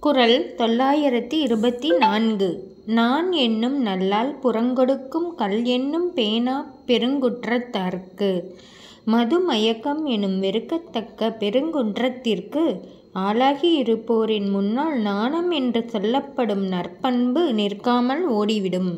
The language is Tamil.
குரல் தொள்ளாயிரத்தி இருபத்தி நான்கு. நான் என்னும் நல்லால் புறங்கொடுக்கும் கல் என்னும் பேனா பெருங்குற்றத்தார்க்கு. மது மயக்கம் எனும் வெறுக்கத்தக்க பெருங்குற்றத்திற்கு ஆளாகி இருப்போரின் முன்னால் நாணம் என்று சொல்லப்படும் நற்பண்பு நிற்காமல் ஓடிவிடும்.